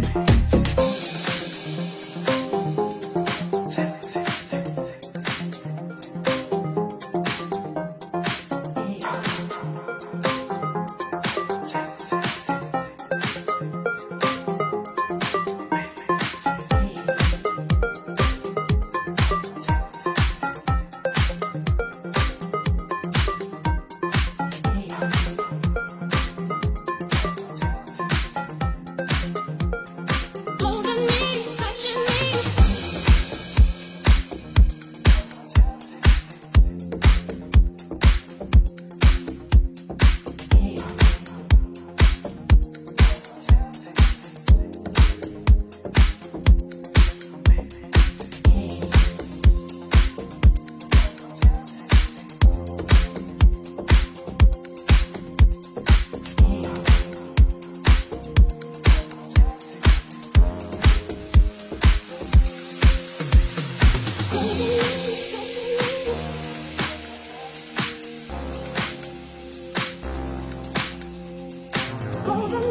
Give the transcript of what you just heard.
Bye. Hold on.